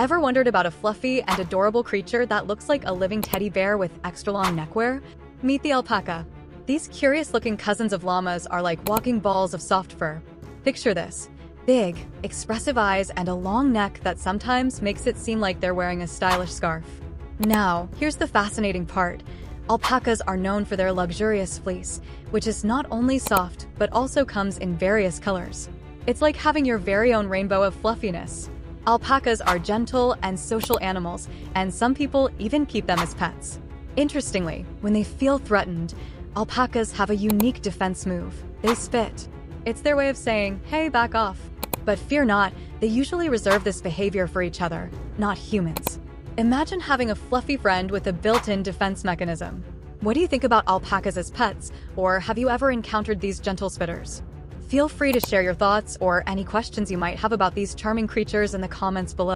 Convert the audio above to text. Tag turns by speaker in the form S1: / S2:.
S1: Ever wondered about a fluffy and adorable creature that looks like a living teddy bear with extra long neckwear? Meet the alpaca. These curious-looking cousins of llamas are like walking balls of soft fur. Picture this. Big, expressive eyes and a long neck that sometimes makes it seem like they're wearing a stylish scarf. Now, here's the fascinating part. Alpacas are known for their luxurious fleece, which is not only soft, but also comes in various colors. It's like having your very own rainbow of fluffiness. Alpacas are gentle and social animals, and some people even keep them as pets. Interestingly, when they feel threatened, alpacas have a unique defense move. They spit. It's their way of saying, hey, back off. But fear not, they usually reserve this behavior for each other, not humans. Imagine having a fluffy friend with a built-in defense mechanism. What do you think about alpacas as pets, or have you ever encountered these gentle spitters? Feel free to share your thoughts or any questions you might have about these charming creatures in the comments below.